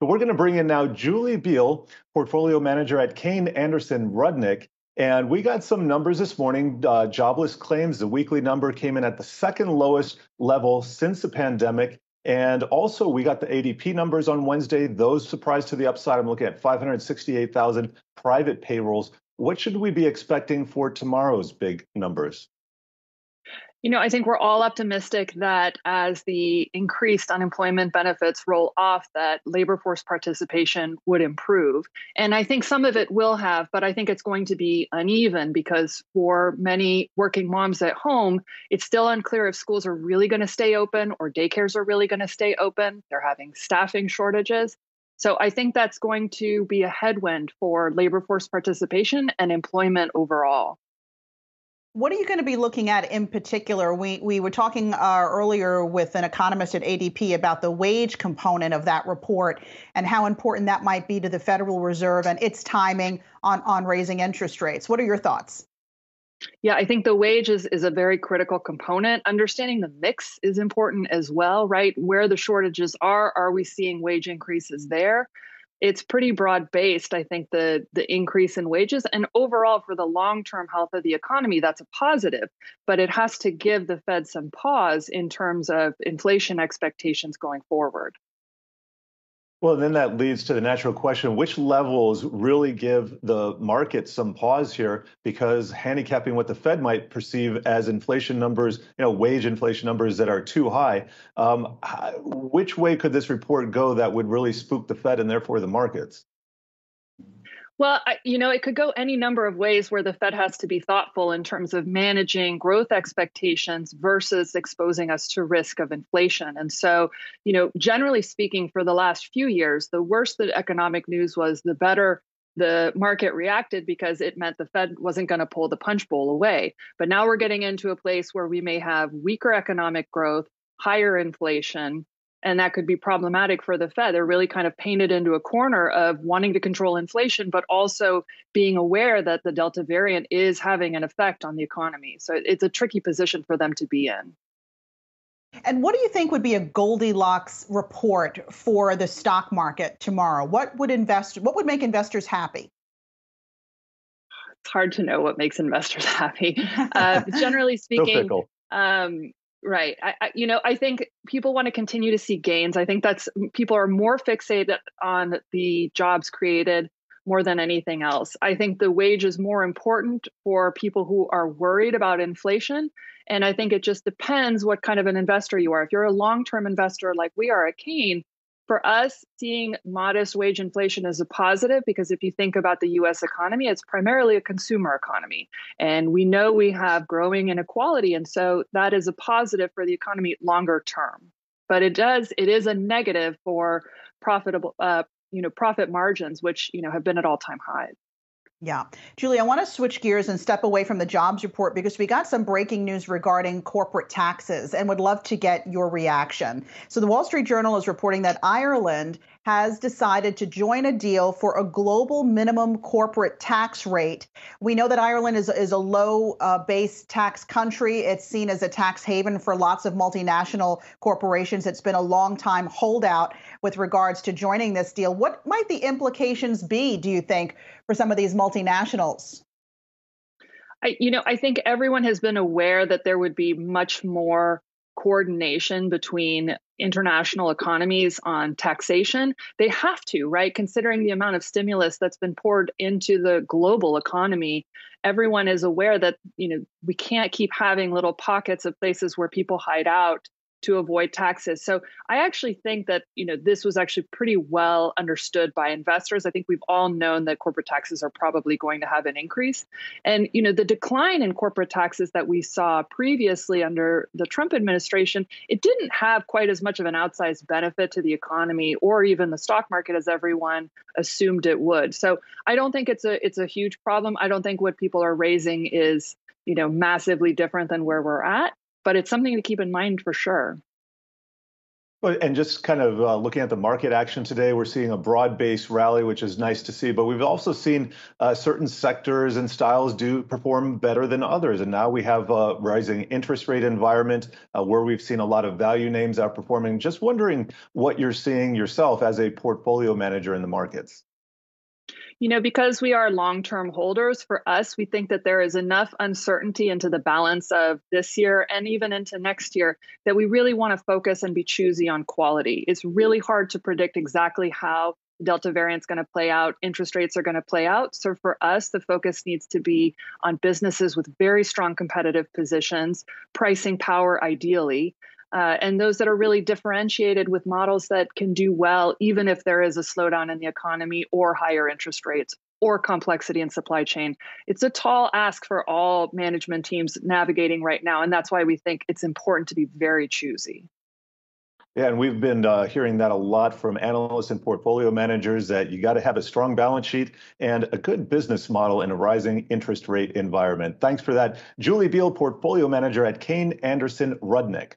But we're going to bring in now Julie Biel, portfolio manager at Kayne Anderson Rudnick. And we got some numbers this morning. Uh, jobless claims, the weekly number came in at the second lowest level since the pandemic. And also, we got the ADP numbers on Wednesday. Those surprised to the upside. I'm looking at 568,000 private payrolls. What should we be expecting for tomorrow's big numbers? You know, I think we're all optimistic that as the increased unemployment benefits roll off, that labor force participation would improve. And I think some of it will have, but I think it's going to be uneven because for many working moms at home, it's still unclear if schools are really going to stay open or daycares are really going to stay open. They're having staffing shortages. So I think that's going to be a headwind for labor force participation and employment overall. What are you going to be looking at in particular? We we were talking uh, earlier with an economist at ADP about the wage component of that report and how important that might be to the Federal Reserve and its timing on on raising interest rates. What are your thoughts? Yeah, I think the wage is, is a very critical component. Understanding the mix is important as well, right? Where the shortages are, are we seeing wage increases there? It's pretty broad based i think the the increase in wages. And overall for the long term health of the economy that's a positive but it has to give the fed some pause in terms of inflation expectations going forward well, then that leads to the natural question which levels really give the market some pause here? Because handicapping what the Fed might perceive as inflation numbers, you know, wage inflation numbers that are too high, um, which way could this report go that would really spook the Fed and therefore the markets? Well, I, you know, it could go any number of ways where the Fed has to be thoughtful in terms of managing growth expectations versus exposing us to risk of inflation. And so, you know, generally speaking, for the last few years, the worse the economic news was, the better the market reacted because it meant the Fed wasn't going to pull the punch bowl away. But now we're getting into a place where we may have weaker economic growth, higher inflation, and that could be problematic for the Fed. They're really kind of painted into a corner of wanting to control inflation, but also being aware that the Delta variant is having an effect on the economy. So it's a tricky position for them to be in. And what do you think would be a Goldilocks report for the stock market tomorrow? What would invest what would make investors happy? It's hard to know what makes investors happy. Uh, generally speaking, um, Right. I, I, you know, I think people want to continue to see gains. I think that's people are more fixated on the jobs created more than anything else. I think the wage is more important for people who are worried about inflation. And I think it just depends what kind of an investor you are. If you're a long term investor like we are at Kayne, for us, seeing modest wage inflation is a positive because if you think about the US economy, it's primarily a consumer economy. And we know we have growing inequality. And so that is a positive for the economy longer term. But it does, it is a negative for profitable, uh, you know, profit margins, which, you know, have been at all time highs. Yeah. Julie, I want to switch gears and step away from the jobs report because we got some breaking news regarding corporate taxes and would love to get your reaction. So, the Wall Street Journal is reporting that Ireland has decided to join a deal for a global minimum corporate tax rate. We know that Ireland is, is a low uh, base tax country. It's seen as a tax haven for lots of multinational corporations. It's been a long time holdout with regards to joining this deal. What might the implications be, do you think, for some of these multinationals? I, you know, I think everyone has been aware that there would be much more coordination between international economies on taxation. They have to, right? Considering the amount of stimulus that's been poured into the global economy, everyone is aware that, you know, we can't keep having little pockets of places where people hide out to avoid taxes. So I actually think that you know this was actually pretty well understood by investors. I think we've all known that corporate taxes are probably going to have an increase. And you know the decline in corporate taxes that we saw previously under the Trump administration, it didn't have quite as much of an outsized benefit to the economy or even the stock market as everyone assumed it would. So I don't think it's a it's a huge problem. I don't think what people are raising is you know massively different than where we're at but it's something to keep in mind for sure. And just kind of uh, looking at the market action today, we're seeing a broad based rally, which is nice to see. But we've also seen uh, certain sectors and styles do perform better than others. And now we have a rising interest rate environment uh, where we've seen a lot of value names outperforming. Just wondering what you're seeing yourself as a portfolio manager in the markets. You know, because we are long term holders, for us, we think that there is enough uncertainty into the balance of this year and even into next year that we really want to focus and be choosy on quality. It's really hard to predict exactly how Delta variant is going to play out, interest rates are going to play out. So for us, the focus needs to be on businesses with very strong competitive positions, pricing power ideally, uh, and those that are really differentiated with models that can do well, even if there is a slowdown in the economy or higher interest rates or complexity in supply chain. It's a tall ask for all management teams navigating right now. And that's why we think it's important to be very choosy. Yeah, and we've been uh, hearing that a lot from analysts and portfolio managers that you got to have a strong balance sheet and a good business model in a rising interest rate environment. Thanks for that. Julie Biel, portfolio manager at Kayne Anderson Rudnick.